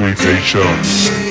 Exploitation.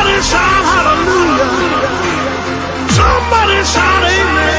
Somebody shout hallelujah. Somebody shout amen.